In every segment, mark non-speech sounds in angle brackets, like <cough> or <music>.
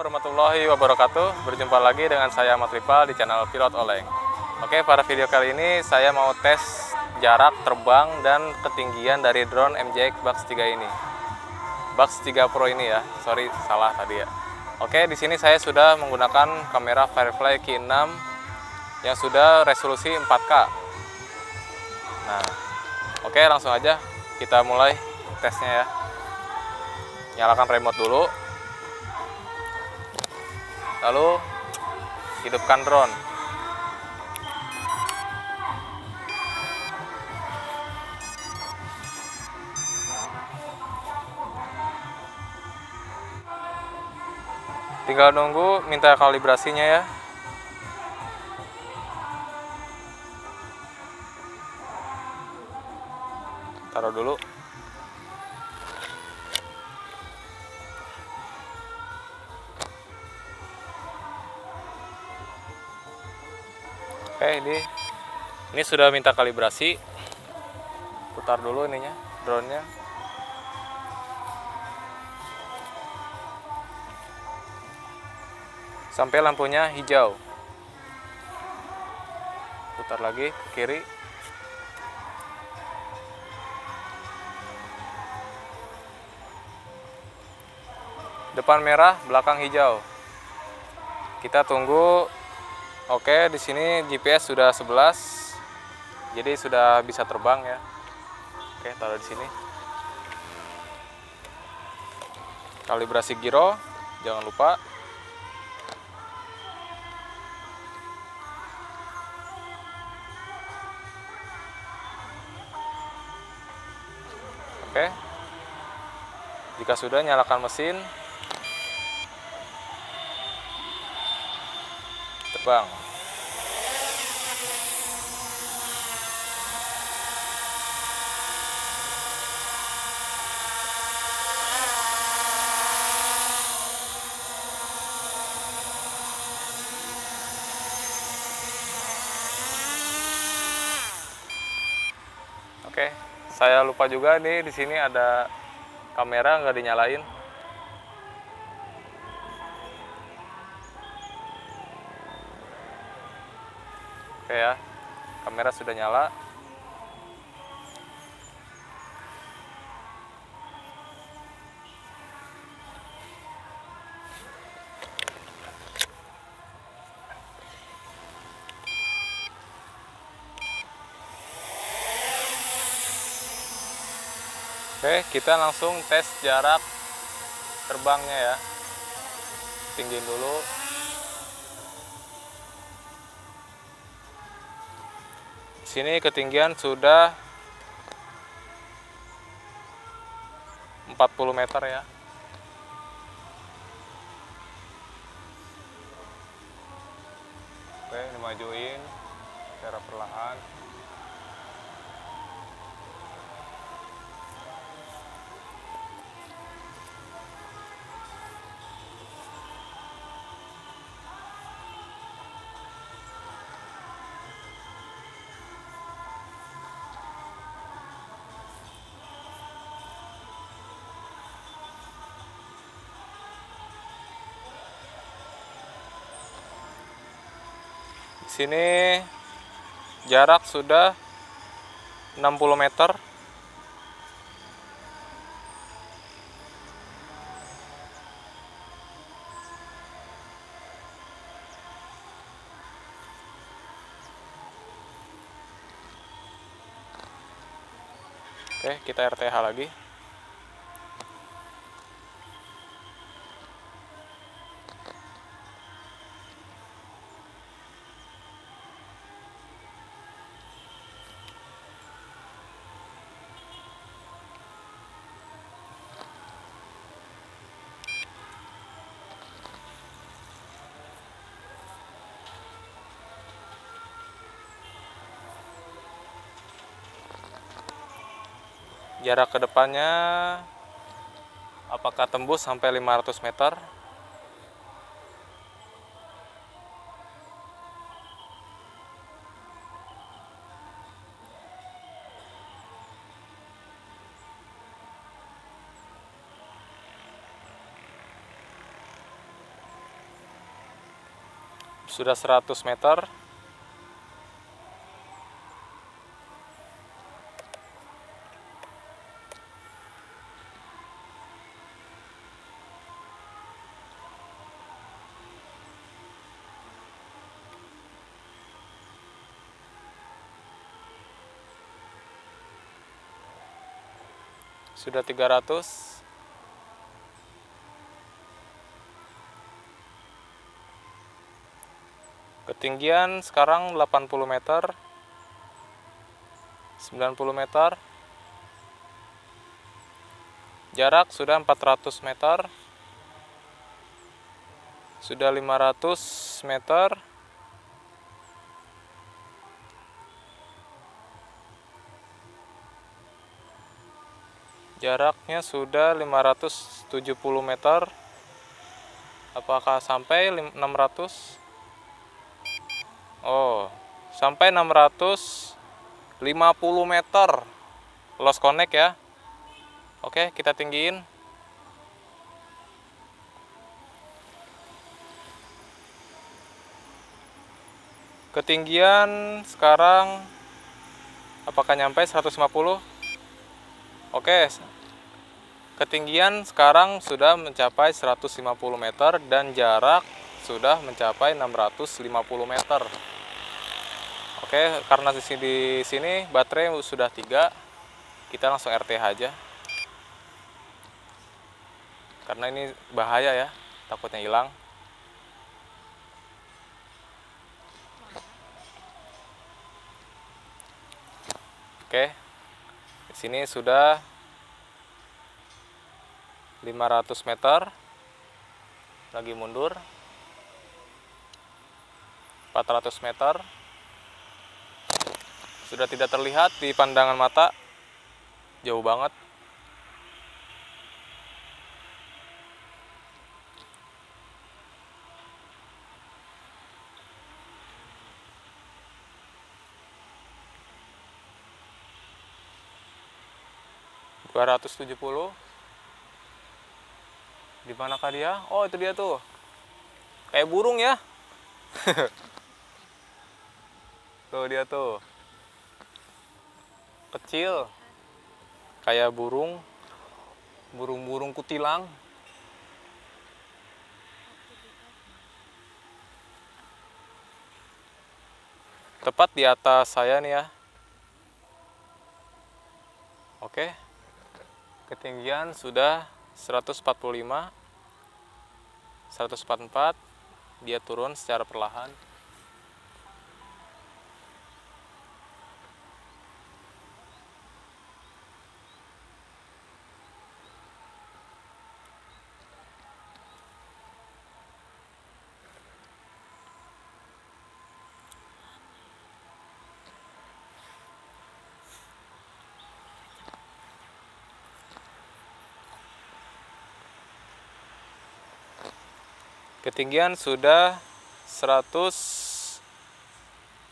warahmatullahi wabarakatuh. Berjumpa lagi dengan saya Ahmad Ripal di channel Pilot Oleng. Oke pada video kali ini saya mau tes jarak terbang dan ketinggian dari drone MJX Bugs 3 ini. Bugs 3 Pro ini ya, sorry salah tadi ya. Oke di sini saya sudah menggunakan kamera Firefly Q6 yang sudah resolusi 4K Nah oke langsung aja kita mulai tesnya ya. Nyalakan remote dulu lalu hidupkan drone. Tinggal nunggu minta kalibrasinya ya. Taruh dulu Oke ini. Ini sudah minta kalibrasi. Putar dulu ininya drone-nya. Sampai lampunya hijau. Putar lagi ke kiri. Depan merah belakang hijau. Kita tunggu Oke, di sini GPS sudah 11. Jadi sudah bisa terbang ya. Oke, taruh di sini. Kalibrasi giro, jangan lupa. Oke. Jika sudah nyalakan mesin, terbang. Oke, saya lupa juga nih di sini ada kamera nggak dinyalain. Oke ya, kamera sudah nyala. Oke, kita langsung tes jarak terbangnya ya. Tinggiin dulu. Sini ketinggian sudah 40 meter ya. Oke ini majuin secara perlahan sini jarak sudah 60 meter Oke, kita RTH lagi. Jarak ke depannya apakah tembus sampai 500 meter? Sudah 100 meter sudah 300 ketinggian sekarang 80 meter. 90 meter. Jarak sudah 400 meter. Sudah 500 meter jaraknya sudah 570 meter. Apakah sampai 600 Oh sampai 650 meter. Lost connect ya. Oke kita tinggiin. Ketinggian sekarang apakah nyampe 150 Oke, ketinggian sekarang sudah mencapai 150 meter dan jarak sudah mencapai 650 meter. Oke, karena di sini, di sini baterai sudah tiga, kita langsung RTH aja. Karena ini bahaya ya, takutnya hilang. Oke, sini sudah 500 meter. Lagi mundur. 400 meter. Sudah tidak terlihat di pandangan mata. Jauh banget. Dua ratus tujuh puluh. Di manakah dia? Oh itu dia tuh. Kayak burung ya. <laughs> Tuh dia tuh. Kecil. Kayak burung. Burung-burung kutilang. Tepat di atas saya nih ya. Oke ketinggian sudah 145 144 dia turun secara perlahan ketinggian sudah 110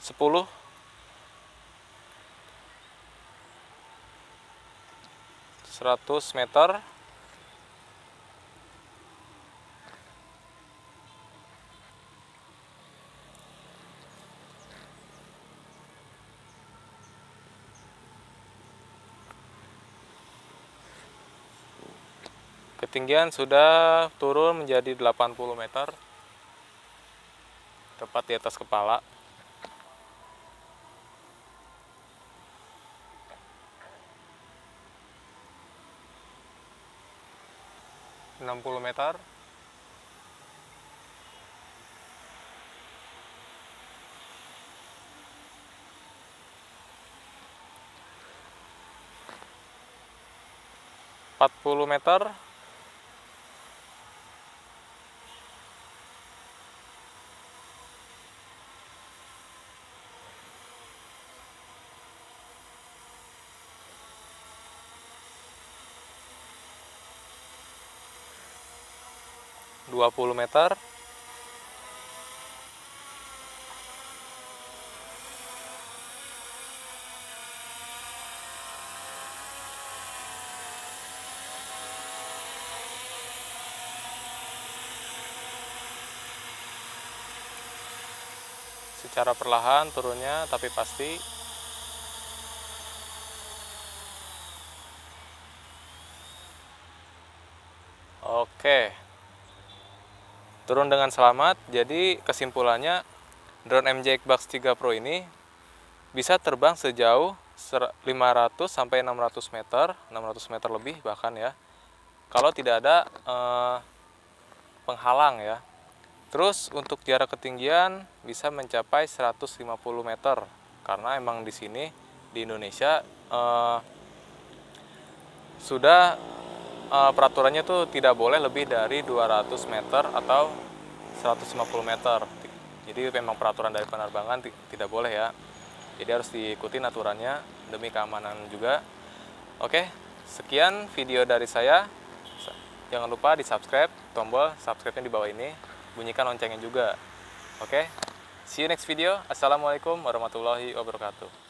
100 meter ketinggian sudah turun menjadi 80 meter. Tepat di atas kepala. enam puluh meter. empat puluh meter dua puluh meter. Secara perlahan turunnya tapi pasti Oke turun dengan selamat jadi kesimpulannya drone MJ Bucks 3 Pro ini bisa terbang sejauh 500 sampai 600 meter 600 meter lebih bahkan ya. Kalau tidak ada eh, penghalang ya. Terus untuk jarak ketinggian bisa mencapai 150 meter karena emang di sini di Indonesia eh, sudah eh, peraturannya tuh tidak boleh lebih dari 200 meter atau 150 meter jadi memang peraturan dari penerbangan tidak boleh ya jadi harus diikuti aturannya demi keamanan juga oke sekian video dari saya Jangan lupa di subscribe, tombol subscribe-nya di bawah ini, bunyikan loncengnya juga. Oke, see you next video. Assalamualaikum warahmatullahi wabarakatuh.